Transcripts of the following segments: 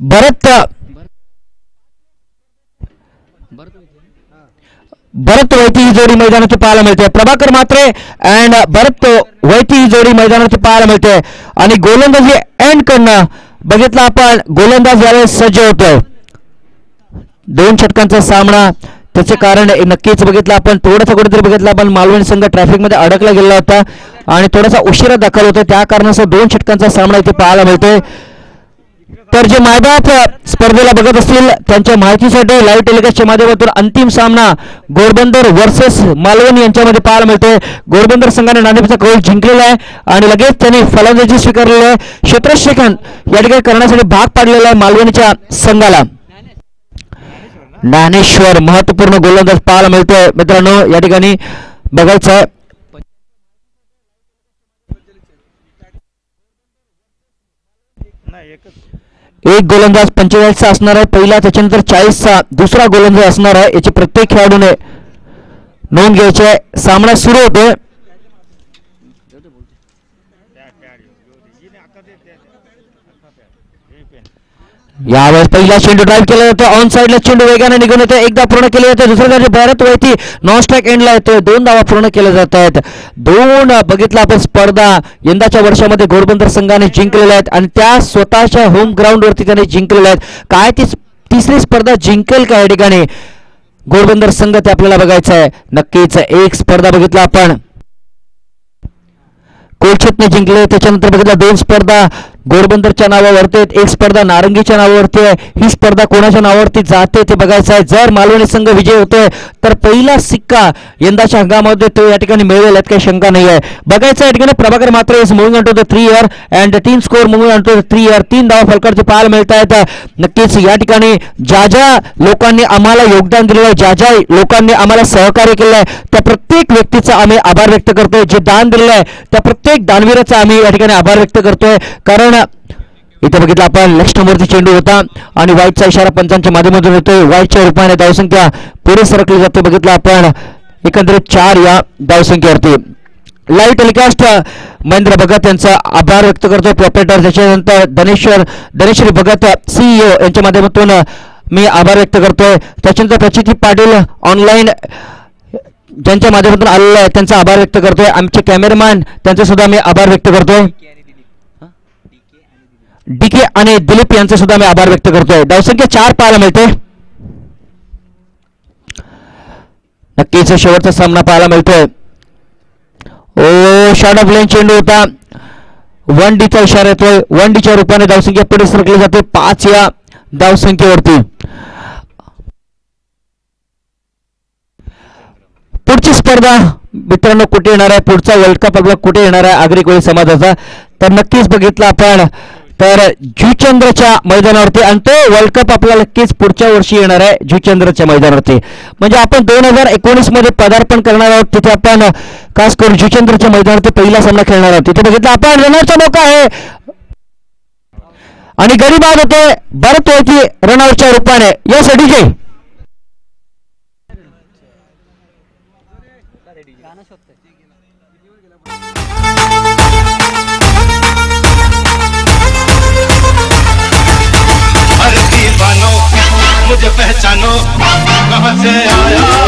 भरत भरत वैती ही जोडी मैदानाची पाहायला मिळते. प्रभाकर मात्रे अँड भरत वैती ही जोडी मैदानाची पाहायला मिळते. आणि गोलंदाजी एंड करणं बघितलं आपण गोलंदाज यावेळेस सज्ज होतोय दोन षटकांचा सामना त्याचे कारण नक्कीच बघितलं आपण. थोडंसं कुठेतरी बघितलं आपण मालवणी संघ ट्रॅफिकमध्ये अडकला गेला होता. आणि थोडासा उशिरा दाखल होता त्या कारणासह दोन षटकांचा सामना इथे पाहायला मिळतोय. तर जे मायबाप स्पर्धेला बघत असतील त्यांच्या माहितीसाठी लाईव्ह टेलिकास्टच्या माध्यमातून अंतिम सामना गोरबंदर वर्सेस मालवणी यांच्यामध्ये पाहायला मिळतोय. गोरबंदर संघाने नाणेफेचा कौल जिंकलेला आहे आणि लगेच त्यांनी फलंदाजी स्वीकारलेली आहे. क्षेत्रशेखन या ठिकाणी करण्यासाठी भाग पाडलेला आहे मालवणीच्या संघाला. ज्ञानेश्वर महत्त्वपूर्ण गोलंदाज पाहायला मिळतोय. मित्रांनो या ठिकाणी बघायचं आहे. एक गोलंदाज पंचेचाळीसचा असणार आहे. पहिला त्याच्यानंतर चाळीसचा दुसरा गोलंदाज असणार आहे. याची प्रत्येक खेळाडूने नोंद घ्यायची आहे. सामना सुरू होतोय. यावेळेस पहिला चेंडू ड्राईव्ह केला जातो. ऑन साईडला चेंडू वेगाने निघून येतो. एकदा पूर्ण केले जाते. दुसऱ्या जागी भारत वैती नॉन स्ट्राईक एंडला येतोय दोन धावा पूर्ण केल्या जात आहेत. दोन बघितलं आपण स्पर्धा. यंदाच्या वर्षामध्ये घोडबंदर संघाने जिंकलेल्या आहेत आणि त्या स्वतःच्या होम ग्राउंडवरती त्यांनी जिंकलेल्या आहेत. काय ती तिसरी स्पर्धा जिंकेल का या ठिकाणी? घोडबंदर संघ ते आपल्याला बघायचं आहे नक्कीच एक स्पर्धा बघितला आपण. कोलछतने जिंकले त्याच्यानंतर बघितलं दोन स्पर्धा गोडबंदरच्या नावावरती आहेत. एक स्पर्धा नारंगीच्या नावावरती आहे. ही स्पर्धा कोणाच्या नावावरती जाते ते बघायचं आहे. जर मालवणी संघ विजय होतोय तर पहिला सिक्का यंदाच्या हंगामामध्ये तो या ठिकाणी मिळेल यात काही शंका नाही आहे बघायचं या ठिकाणी प्रभाकर मात्र is moving the three year and team score moving on the three year तीन धावा फलकाचे पाहायला मिळत आहेत नक्कीच या ठिकाणी ज्या ज्या लोकांनी आम्हाला योगदान दिलेलं आहे ज्या ज्या लोकांनी आम्हाला सहकार्य केलं आहे त्या प्रत्येक प्रत्येक व्यक्तीचा आम्ही आभार व्यक्त करतोय. जे दान दिलेलं आहे त्या प्रत्येक दानवीराचा आम्ही या ठिकाणी आभार व्यक्त करतोय. कारण इथे बघितलं आपण लक्ष्मणमूर्ती चेंडू होता आणि वाईटचा इशारा पंचांच्या माध्यमातून येतोय. वाईटच्या रूपाने धावसंख्या पुढे सरकली जाते. बघितलं आपण एकंदरीत चार या धावसंख्येवरती. लाईव्ह टेलिकास्ट महेंद्र भगत यांचा आभार व्यक्त करतोय. प्रॉपरेटर त्याच्यानंतर धनेश्वर धनेश्वरी भगत सीईओ यांच्या माध्यमातून मी आभार व्यक्त करतोय. त्याच्यानंतर प्रचिती पाटील ऑनलाईन ज्यांच्या माध्यमातून आलेलं आहे त्यांचा आभार व्यक्त करतोय. आमचे कॅमेरामॅन त्यांचा सुद्धा मी आभार व्यक्त करतोय. डीके आणि दिलीप यांचा सुद्धा मी आभार व्यक्त करतोय. धावसंख्या चार पाहायला मिळते. नक्कीच शेवटचा सामना पाहायला मिळतोय. ओ शॉर्ट ऑफ लेन चेंडू होता. वन डीचा इशारा येतोय. वन डीच्या रूपाने धावसंख्या पुढे सरकली जाते. पाच या धावसंख्येवरती पुढची स्पर्धा मित्रांनो कुठे येणार आहे? पुढचा वर्ल्ड कप आपला कुठे येणार आहे? आगरी कोळी समाजाचा. तर नक्कीच बघितलं आपण. तर जुचंद्रच्या मैदानावरती आणि तो वर्ल्ड कप आपल्याला नक्कीच पुढच्या वर्षी येणार आहे जुचंद्रच्या मैदानावरती. म्हणजे आपण दोन हजार एकोणीसमध्ये पदार्पण करणार आहोत. तिथे आपण खास करून जुचंद्रच्या मैदानावरती पहिला सामना खेळणार आहोत. तिथे बघितलं आपण. रनआउटचा मौका आहे. आणि गरीब बाद होते भरत होती रनआउटच्या रूपाने. Yes DJ. कहाँ से आया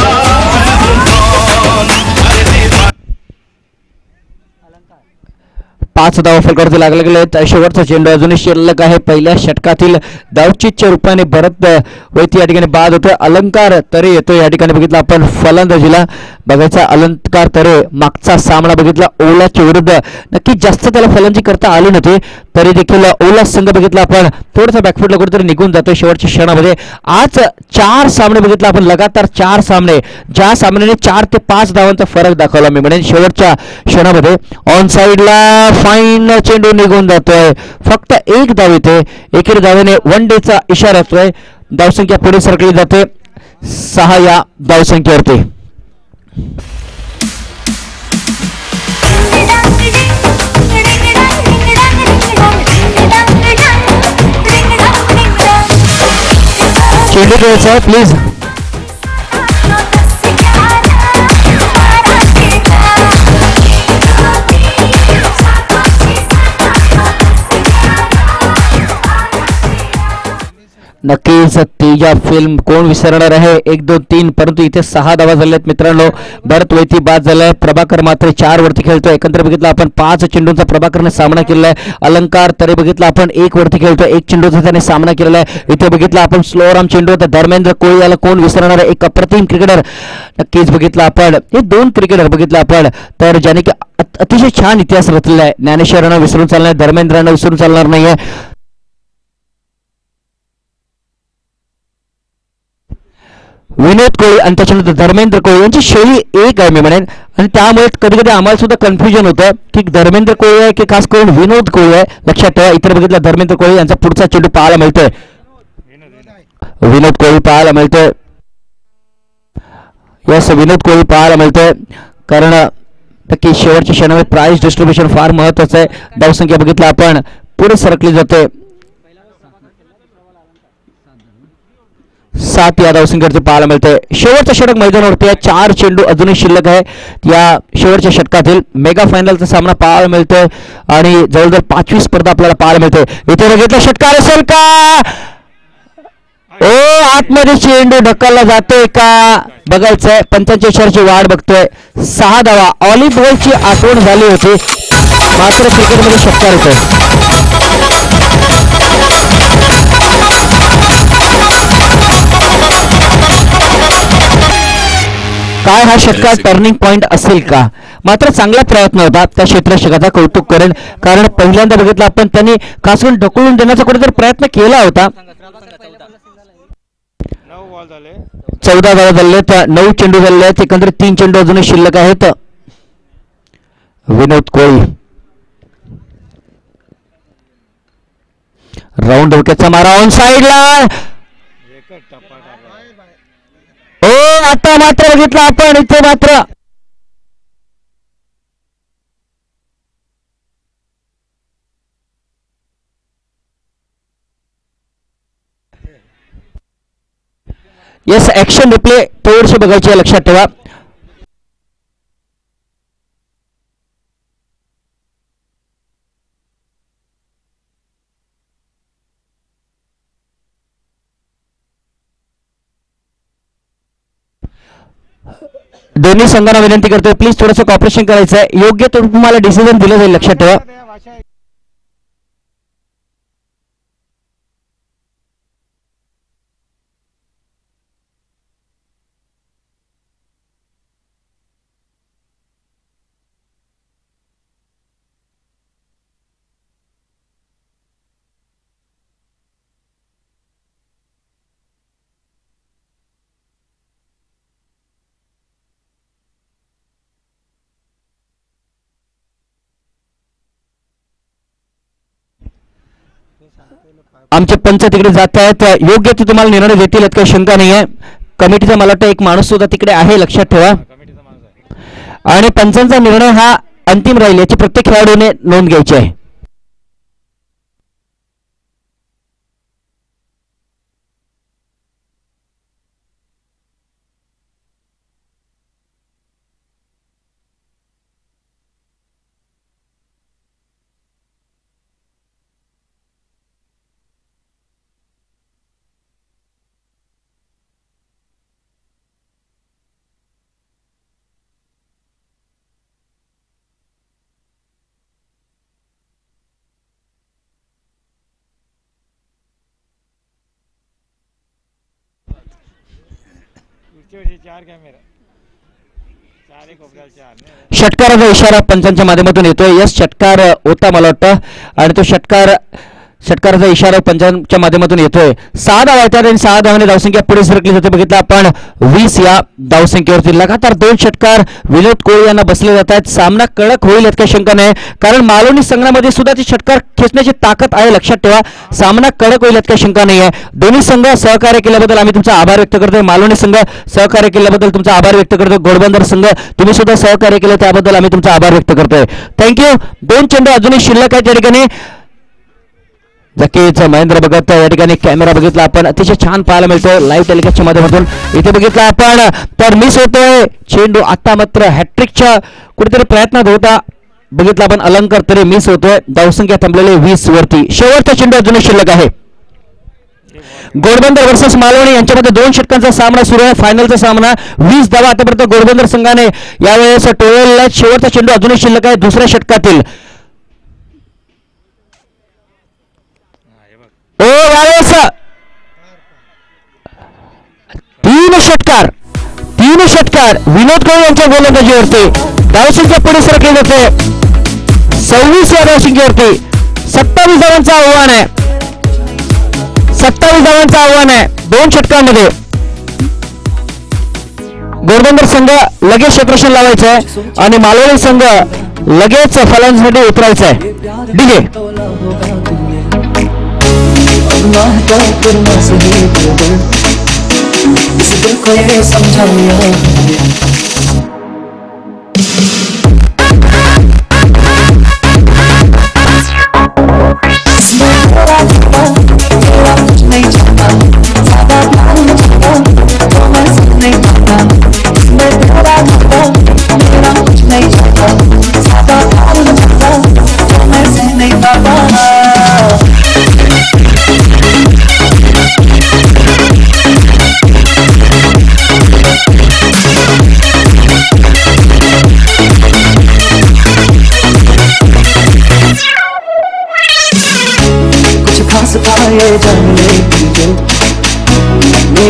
पाच धावा फलकावरती लागले गेले तर शेवटचा चेंडू अजूनही शिल्लक आहे. पहिल्या षटकातील दावचितच्या रूपाने भरत वैती या ठिकाणी बाद होतो अलंकार तरे येतो या ठिकाणी बघितलं आपण फलंदाजीला बघायचा अलंकार तरे मागचा सामना बघितला ओलाच्या विरुद्ध. नक्कीच जास्त त्याला फलंदाजी करता आली नव्हती तरी देखील ओला संघ बघितला आपण. थोडंसं बॅकफुटला कुठेतरी निघून जातोय शेवटच्या क्षणामध्ये. आज चार सामने बघितला आपण. लगातार चार सामने. ज्या सामन्याने चार ते पाच धावांचा फरक दाखवला मी म्हणेन. शेवटच्या क्षणामध्ये. ऑन साईडला फाईन चेंडू निघून जातोय. फक्त एक धाव येते एकेरी धावेने वन डेचा इशारा येतोय धावसंख्या पुढे सरकली जाते. सहा या धावसंख्येवरती चेंडू खेळायचा आहे प्लीज नक्कीच तेजा फिल्म कोण विसरणार आहे? एक दोन तीन परंतु इथे सहा धावा झाल्या आहेत मित्रांनो. भरत वैती बाद झालाय. प्रभाकर मात्र चार वरती खेळतोय. एकंदर बघितलं आपण पाच चेंडूंचा प्रभाकरने सामना केलेला आहे. अलंकार तरी बघितलं आपण एक वरती खेळतोय. एक चेंडूचा त्याने सामना केलेला आहे. इथे बघितलं आपण स्लो राम चेंडू होता. धर्मेंद्र कोळी याला कोण विसरणार आहे? एक अप्रतिम क्रिकेटर नक्कीच बघितलं आपण. हे दोन क्रिकेटर बघितलं आपण. तर ज्याने की अतिशय छान इतिहास रचलेला आहे. ज्ञानेश्वरांना विसरून चालणार धर्मेंद्रांना विसरून चालणार नाहीये. विनोद कोळी आणि त्याच्यानंतर धर्मेंद्र कोळी यांची शैली एक आहे मी म्हणेन. आणि त्यामुळे कधी कधी आम्हाला सुद्धा कन्फ्युजन होतं. की धर्मेंद्र कोळी आहे की खास करून विनोद कोळी आहे? लक्षात ठेवा इतर बघितलं धर्मेंद्र कोळी यांचा पुढचा चेंडू पाहायला मिळतोय. विनोद कोळी पाहायला मिळतोय. यस विनोद कोळी पाहायला मिळतोय. कारण की शेवटच्या क्षणामध्ये प्राईस डिस्ट्रीब्युशन फार महत्वाचं आहे. धावसंख्या बघितलं आपण. पुढे सरकली जाते. सात या धावसंख्येवरती पाहायला मिळते शेवटचं षटक मैदानावरती आहे. चार चेंडू अजूनही शिल्लक आहे. या शेवटच्या षटकातील मेगा फायनलचा सामना पाहायला मिळतोय. आणि जवळजवळ पाचवी स्पर्धा आपल्याला पाहायला मिळते इथे बघितलं षटकार असेल का ओ आतमध्ये चेंडू ढकलला जातोय का? बघायचंय. पंचांच्या इशाऱ्याची वाढ बघतोय. सहा धावा. ऑलिव्ह बॉलची आठवण झाली होती. मात्र क्रिकेटमध्ये षटकार होतोय. काय हा षटकार टर्निंग पॉइंट असेल का? मात्र चांगला प्रयत्न होता त्या क्षेत्ररक्षकाचा कौतुक करेन कारण पहिल्यांदा बघितलं आपण त्यांनी खास करून ढकलून देण्याचा कुठेतरी प्रयत्न केला होता. झाले. चौदा धावा झाले आहेत. नऊ चेंडू झालेले आहेत. एकंदरीत तीन चेंडू अजूनही शिल्लक आहेत. विनोद कोळी. राऊंड डोक्याचा मारा. ऑन साईडला एकच टप्पा टाकला ओ आता मात्र बघितलं आपण इथे मात्र. येस ऍक्शन रिप्ले थोडीशी बघायची लक्षात ठेवा. दोन्ही संघांना विनंती करतोय. प्लीज थोडंसं कॉपरेशन करायचं आहे योग्य तो तुम्हाला डिसिजन दिलं जाईल लक्षात ठेवा त्या भाषा आमचे पंच तिकडे जात आहेत. योग्य ते तुम्हाला निर्णय देतील यात काही शंका नाही आहे कमिटीचा मला वाटतं एक माणूस सुद्धा तिकडे आहे लक्षात ठेवा. आणि पंचांचा निर्णय हा अंतिम राहील याची प्रत्येक खेळाडूने नोंद घ्यायची आहे. षटकाराचा इशारा पंचांच्या माध्यमातून येतोय. यस षटकार होता मला वाटतं. आणि तो षटकार षटकाराचा इशारा पंचांच्या माध्यमातून येतोय. सहा धावा येतात आणि सहा धावाने धावसंख्या पुढे सरकली. जाते बघितलं आपण वीस या धावसंख्येवरती. लगातार दोन षटकार विनोद कोळी यांना बसले जात आहेत. सामना कडक होईल यात काही शंका नाही. कारण मालवणी संघामध्ये सुद्धा ती षटकार खेचण्याची ताकद आहे लक्षात ठेवा. सामना कडक होईल यात काही शंका नाही आहे दोन्ही संघ सहकार्य केल्याबद्दल आम्ही तुमचा आभार व्यक्त करतोय. मालवणी संघ सहकार्य केल्याबद्दल तुमचा आभार व्यक्त करतोय. घोडबंदर संघ तुम्ही सुद्धा सहकार्य केलं त्याबद्दल आम्ही तुमचा आभार व्यक्त करतोय. थँक्यू दोन चेंडू अजूनही शिल्लक आहे त्या ठिकाणी. नक्कीच महेंद्र भगत या ठिकाणी कॅमेरा बघितला आपण. अतिशय छान पाहायला मिळतोय लाईव्ह टेलिकास्टच्या माध्यमातून. इथे बघितलं आपण. तर मिस होतोय. चेंडू आता मात्र हॅट्रिकच्या कुठेतरी प्रयत्नात होता. बघितला आपण अलंकार तरी मिस होतोय. धावसंख्या थांबलेली वीस वरती. शेवटचा चेंडू अजूनही शिल्लक आहे. गोडबंदर वर्सेस मालवणी यांच्यामध्ये दोन षटकांचा सामना सुरू आहे. फायनलचा सामना वीस धावा आतापर्यंत गोडबंदर संघाने यावेळेस टोळलेला. शेवटचा चेंडू अजूनही शिल्लक आहे दुसऱ्या षटकातील हा हे बघ ओ यावेळेस तीन षटकार तीन षटकार. विनोद कौर यांच्या गोलंदाजीवरती धावसंख्या पुढे सरकली जाते सव्वीस या धावसंख्येवरती सत्तावीस धावांचं आव्हान आहे. सत्तावीस धावांचं आव्हान आहे. दोन षटकांमध्ये. गोरबंदर संघ लगेच क्षेत्रशन लावायचं आहे आणि मालवणी संघ लगेच फलांसाठी उतरायचा आहे डीजे अल्लाह का करना सही दिल इस दिल को ये समझाया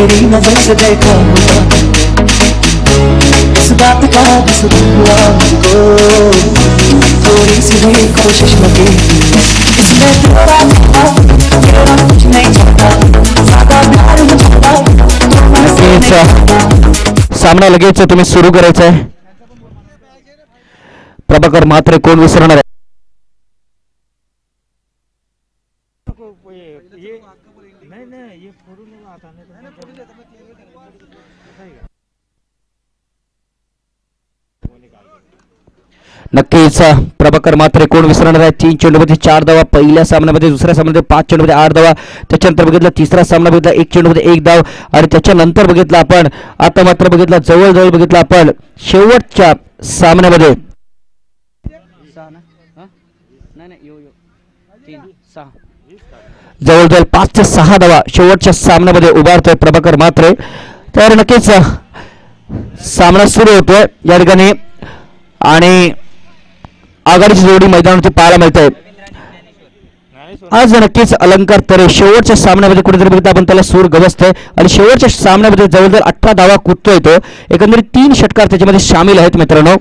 मेरी नजर से देखा हुआ। इस बात का सुन हुआ हमको। थोड़ी सी भी कोशिश लगी। इसमें तेरा तेरा कुछ नहीं चाहता। ज्यादा प्यार में चाहता तो मैं से नहीं चाहता। सामना लगेच तुम्ही सुरू करायचा आहे प्रभाकर मात्रे कोण विसरणार आहे को- ये ये नहीं नहीं ये फोड़ू नहीं आता नहीं तो सही का वो निकाल नक्कीच प्रभाकर मात्रे कोण विसरणार आहे? तीन चेंडूमध्ये चार धावा पहिल्या सामन्यामध्ये दुसऱ्या सामन्यामध्ये पाच चेंडूमध्ये आठ धावा त्याच्यानंतर बघितलं तिसरा सामना बघितला एक चेंडूमध्ये एक धाव आणि त्याच्यानंतर बघितलं आपण आता मात्र बघितलं जवळजवळ बघितलं आपण शेवटच्या सामन्यामध्ये. जवळजवळ पाच ते सहा धावा शेवटच्या सामन्यामध्ये उभारतोय प्रभाकर मात्रे तर नक्कीच सामना सुरू होतोय या ठिकाणी. आणि आघाडीची जोडी मैदानावरती पाहायला मिळते आहे आज नक्कीच अलंकार तरे शेवटच्या सामन्यामध्ये कुठेतरी बघितलं आपण त्याला सूर गवसतोय. आणि शेवटच्या सामन्यामध्ये जवळजवळ अठरा धावा कुदतोय तो. एकंदरीत तीन षटकार त्याच्यामध्ये सामील आहेत मित्रांनो.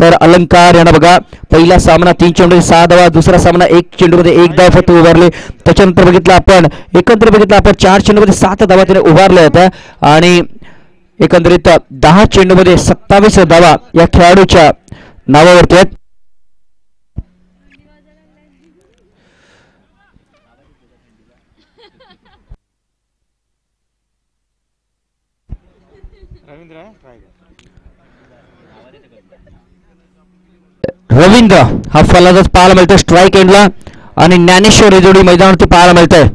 तर अलंकार यांना बघा पहिला सामना तीन चेंडूमध्ये सहा धावा दुसरा सामना एक चेंडूमध्ये एक धाव फक्त उभारले. त्याच्यानंतर बघितलं आपण एकंदरीत बघितलं आपण चार चेंडूमध्ये सात धावा त्याने उभारल्या होत्या. आणि एकंदरीत दहा चेंडूमध्ये सत्तावीस धावा या खेळाडूच्या नावावरती आहेत रवींद्र है ट्राई कर रवींद्र हा फलंदाज पाहायला मिळतोय. स्ट्राईक एंडला आणि ज्ञानेश्वर ही जोडी मैदानावरती पाहायला मिळतंय.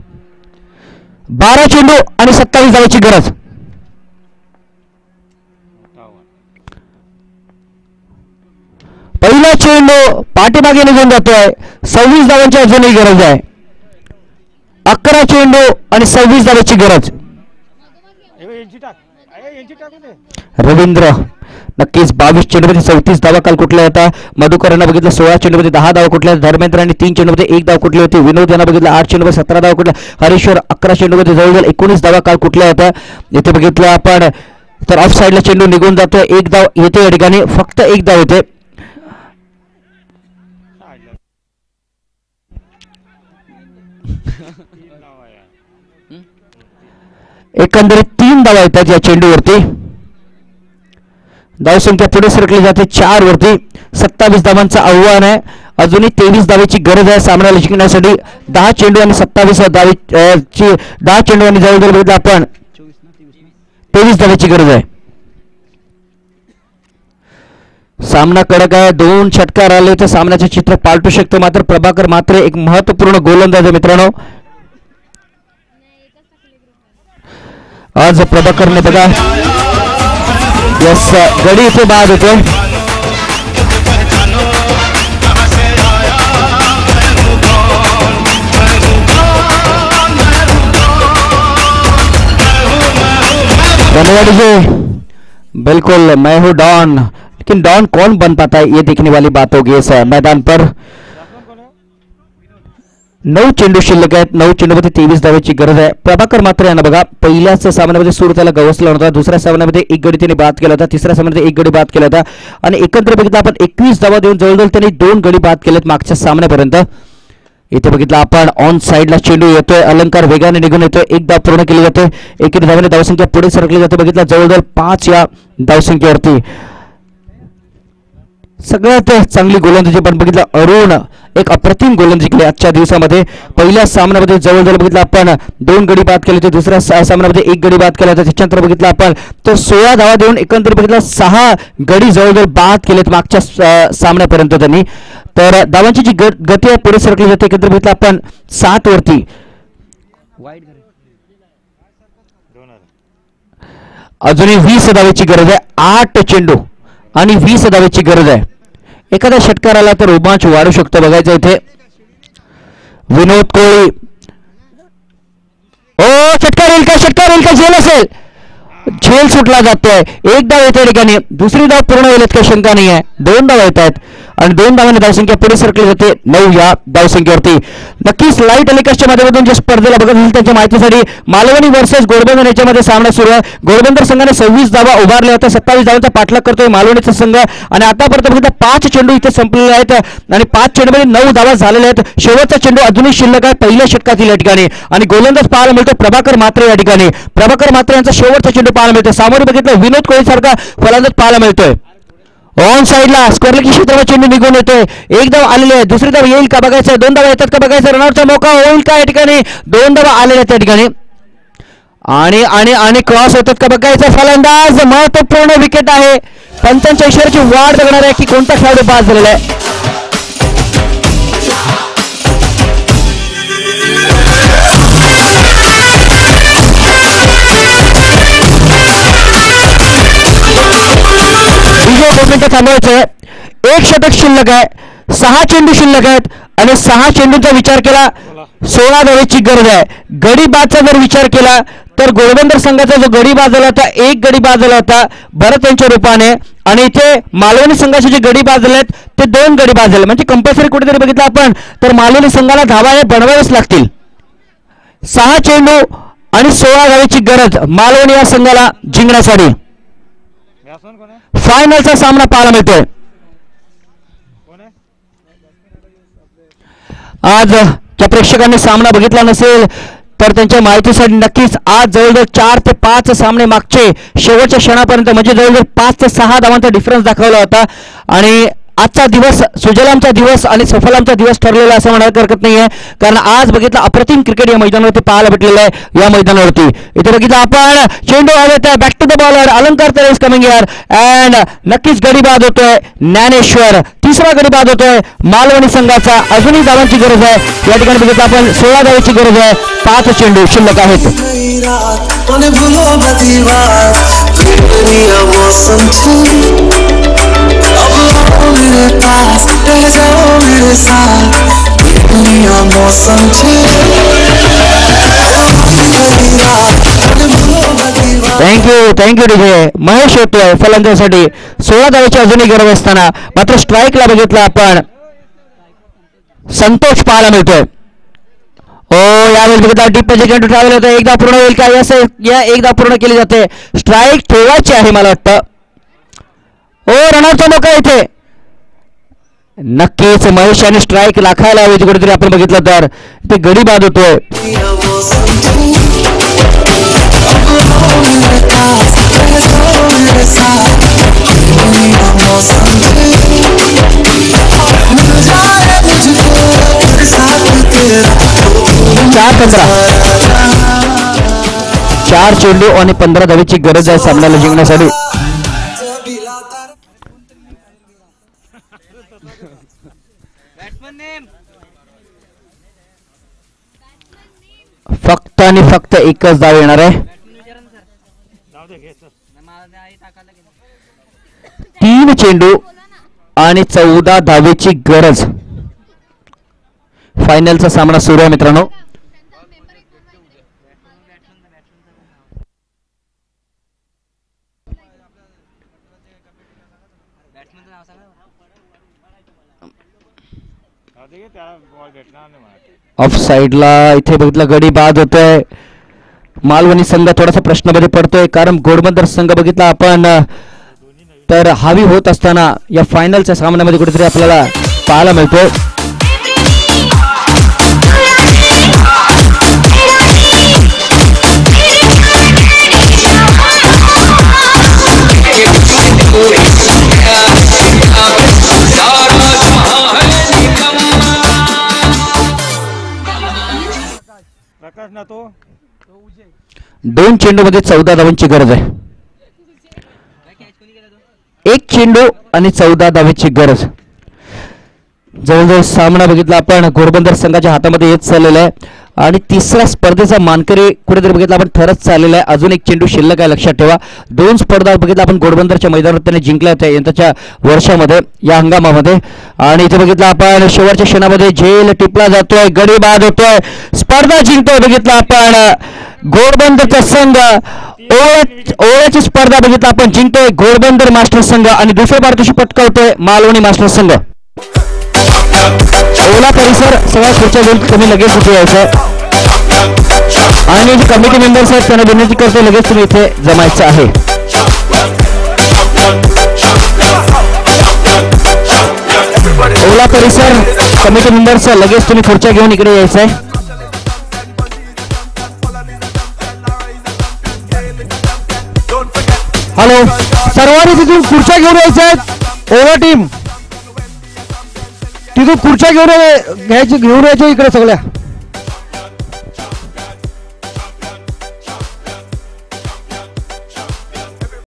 बारा चेंडू आणि सत्तावीस धावाची गरज. पहिला चेंडू पाठीमागे निघून जातोय. सव्वीस धावांची अजूनही गरज आहे. अकरा चेंडू आणि सव्वीस धावाची गरज. रवींद्र. नक्कीच बावीस चेंडूमध्ये चौतीस धावा काल कुठल्या होता मधुकर यांना बघितलं सोळा चेंडूमध्ये दहा धावा कुठल्या धर्मेंद्र यांनी तीन चेंडूमध्ये एक धाव कुठली होती? विनोद यांना बघितलं आठ चेंडूमध्ये सतरा धावा कुठल्या? हरेश्वर अकरा चेंडूमध्ये जवळजवळ एकोणीस धावा काल कुठल्या होत्या? येथे बघितलं आपण. तर ऑफ साईडला चेंडू निघून जातोय. एक धाव येते या ठिकाणी. फक्त एक धाव येते. एकंदरीत तीन धावा येतात या चेंडूवरती. धावसंख्या पुढे सरकली जाते. चार वरती सत्तावीस धावांचं आव्हान आहे. अजूनही तेवीस धावेची गरज आहे सामन्याला जिंकण्यासाठी. दहा चेंडू आणि सत्तावीस धावे ची दहा चेंडू आणि जवळजवळ बघितलं आपण. तेवीस धावेची गरज आहे. सामना कडक आहे. दोन षटकार आले तर सामन्याचे चित्र पालटू शकतो मात्र प्रभाकर मात्र एक महत्त्वपूर्ण गोलंदाज आहे मित्रांनो. आज प्रभाकरने बघा. यस गड़ी से बाद धन्यवाद जी। बिल्कुल, मैं हूँ डॉन। लेकिन डॉन कौन बन पाता है? ये देखने वाली बात होगी इस मैदान पर नऊ चेंडू शिल्लक आहेत. नऊ चेंडूमध्ये तेवीस धावेची गरज आहे. प्रभाकर मात्र यांना बघा पहिल्याच सामन्यामध्ये सूर त्याला गवसला होता दुसऱ्या सामन्यामध्ये एक गडी त्याने बाद केला होता. तिसऱ्या सामन्यामध्ये एक गडी बाद केला होता. आणि एकत्र बघितलं आपण एकवीस धावा देऊन जवळजवळ त्यांनी दोन गडी बाद केलेत मागच्या सामन्यापर्यंत. इथे बघितलं आपण ऑन साईडला चेंडू येतोय. अलंकार वेगाने निघून येतोय. एक धाव पूर्ण केली जाते. एकेरी धावाने धावसंख्या पुढे सरकली जाते. बघितलं जवळजवळ पाच या धावसंख्येवरती. सगळ्यात चांगली गोलंदाजी पण बघितलं अरुण एक अप्रतिम गोलंदाजी केली आजच्या दिवसामध्ये. पहिल्या सामन्यामध्ये जवळजवळ बघितलं आपण दोन गडी बाद केले होते. दुसऱ्या सामन्यामध्ये एक गडी बाद केला होता. त्याच्यानंतर बघितलं आपण तो सोळा धावा देऊन एकंदरीत बघितलं सहा गडी जवळजवळ बाद केलेत मागच्या सामन्यापर्यंत त्यांनी. तर धावांची जी ग- गती आहे पुढे सरकली जाते. एकंदरीत बघितलं आपण सात वरती. वाईट अजूनही वीस धावेची गरज आहे. आठ चेंडू आणि वीस धावेची गरज आहे. एखाद्या षटकाराला तर रोमांच वाढू शकतो. बघायचं इथे. विनोद कोळी. ओ षटकार येईल का षटकार येईल का झेल असेल. झेल सुटला जातोय. एक डाव येते ठिकाणी. दुसरी डाव पूर्ण होईल का शंका नाही आहे दोन डाव येत आहेत आणि दोन धावांनी धावसंख्या पुढे सरकली जाते नऊ या धावसंख्येवरती. नक्कीच लाईव्ह टेलिकास्टच्या माध्यमातून जे स्पर्धेला बघत असेल त्यांच्या माहितीसाठी मालवणी वर्सेस गोडबंदर याच्यामध्ये सामना सुरू आहे. गोडबंदर संघाने सव्वीस धावा उभारल्या होत्या सत्तावीस धावांचा पाठलाग करतोय मालवणीचा संघ. आणि आतापर्यंत फक्त पाच चेंडू इथे संपलेले आहेत. आणि पाच चेंडूमध्ये नऊ धावा झालेल्या आहेत. शेवटचा चेंडू अजूनही शिल्लक आहे पहिल्या षटकातील या ठिकाणी. आणि गोलंदाज पाहायला मिळतो प्रभाकर मात्रे या ठिकाणी. प्रभाकर मात्रे यांचा शेवटचा चेंडू पाहायला मिळतो सामोरे बघितलं विनोद कोहली सारखा फलंदाज पाहायला मिळतोय. ऑन साईडला स्कोरलकी क्षेत्रावर चेंडू निघून येतोय. एक धाव आलेले आहे दुसरी धाव येईल का बघायचं? दोन धाव येतात का बघायचं? रनआउटचा मौका होईल का या ठिकाणी? दोन धाव आलेल्या आहेत त्या ठिकाणी. आणि आणि आणि क्रॉस होतात का बघायचं? फलंदाज महत्त्वपूर्ण विकेट आहे. पंचांच्या ईश्वराची वाढ बघणार आहे की कोणता खेळाडू पास झालेला आहे? विजय दोन एक षटक शिल्लक आहे सहा चेंडू शिल्लक आहेत आणि सहा चेंडूचा विचार केला सोळा धावेची गरज आहे. गडीबादचा जर विचार केला तर गोळबंदर संघाचा जो गडी बाजला होता एक गडी बाजला होता भरत यांच्या रूपाने. आणि इथे मालवणी संघाचे जे गडी बाजले आहेत ते दोन गडी बाजले म्हणजे कंपल्सरी कुठेतरी बघितलं आपण तर मालवणी संघाला धावा हे बनवावेच लागतील. सहा चेंडू आणि सोळा धावेची गरज मालवणी या संघाला जिंकण्यासाठी. कोण आहे फायनलचा सामना पाहायला मिळतोय. आज ज्या प्रेक्षकांनी सामना बघितला नसेल तर त्यांच्या माहितीसाठी नक्कीच आज जवळजवळ चार ते पाच सामने मागचे शेवटच्या क्षणापर्यंत म्हणजे जवळजवळ पाच ते सहा धावांचा डिफरन्स दाखवला होता. आणि आजचा दिवस सुजलामचा दिवस आणि सफलामचा दिवस ठरलेला असं म्हणायला हरकत नाही आहे कारण आज बघितलं अप्रतिम क्रिकेट या मैदानावरती पाहायला भेटलेलं आहे या मैदानावरती. इथे बघितलं आपण चेंडू हवेत बॅक टू द बॉलर अलंकार तर इज कमिंग यार अँड नक्कीच गडी बाद होतोय ज्ञानेश्वर. तिसरा गडी बाद होतोय मालवणी संघाचा. अजूनही धावांची गरज आहे. या ठिकाणी बघितलं आपण सोळा धावांची गरज आहे. पाच चेंडू शिल्लक आहेत. जाओ साथ दुनिया मौसम थँक्यू थँक्यू डीजे महेश होतोय फलंदाजासाठी. सोळा धावाची अजूनही गरज असताना मात्र स्ट्राईकला बघितलं आपण. संतोष पाहायला मिळतोय. हो यावेळेस बघितला डीप चेंडू ट्रॅव्हल होतं. एकदा पूर्ण होईल का? यस या एकदा पूर्ण केली जाते. स्ट्राईक ठेवायची आहे मला वाटतं. हो रनआउटचा मोका इथे. नक्कीच महेश आणि स्ट्राईक राखायला हवी कुठेतरी आपण बघितलं तर. ते गडी बाद होतोय. चार पंधरा. चार चेंडू आणि पंधरा धावीची गरज आहे सामन्याला जिंकण्यासाठी. फक्त आणि फक्त एकच धाव येणार आहे. तीन चेंडू आणि चौदा धावेची गरज. फायनलचा सामना सुरू आहे मित्रांनो. ऑफ साईडला इथे बघितलं गडी बाद होतोय. मालवणी संघ थोडासा प्रश्नामध्ये पडतोय. कारण गोडबंदर संघ बघितला आपण. तर हावी होत असताना या फायनलच्या सामन्यामध्ये कुठेतरी आपल्याला पाहायला मिळतोय. प्रकाश ना तो दोन चेंडूमध्ये चौदा धावांची गरज आहे. एक चेंडू आणि चौदा धावेची गरज. जवळजवळ सामना बघितला आपण. घोरबंदर संघाच्या हातामध्ये येत चाललेला आहे. आणि तिसऱ्या स्पर्धेचा मानकरी कुठेतरी बघितला आपण ठरत चाललेला आहे. अजून एक चेंडू शिल्लक आहे लक्षात ठेवा. दोन स्पर्धा बघितला आपण घोडबंदरच्या मैदानावर त्याने जिंकल्या होत्या यंदाच्या वर्षामध्ये या हंगामामध्ये. आणि इथे बघितलं आपण शेवटच्या क्षणामध्ये झेल टिपला जातोय गडी बाद होतोय. स्पर्धा जिंकतोय बघितलं आपण. घोडबंदरचा संघ ओळ्याची स्पर्धा बघितलं आपण जिंकतोय घोडबंदर मास्टर संघ. आणि दुसऱ्या पारितोषिक पटकावतोय मालवणी मास्टर संघ. ओला परिसर सगळ्या खुर्च्या घेऊन तुम्ही लगेच इथे यायचं. आणि जे कमिटी मेंबर्स आहेत त्यांना विनंती करतो लगेच तुम्ही इथे जमायचं आहे. ओला परिसर कमिटी मेंबर्स लगेच तुम्ही खुर्च्या घेऊन इकडे यायचं आहे हॅलो सर्वांनी तिथून खुर्च्या घेऊन यायच्या. आहेत ओला टीम तिथून खुर्च्या घेऊन घ्यायची घेऊन यायच्या इकडे सगळ्या.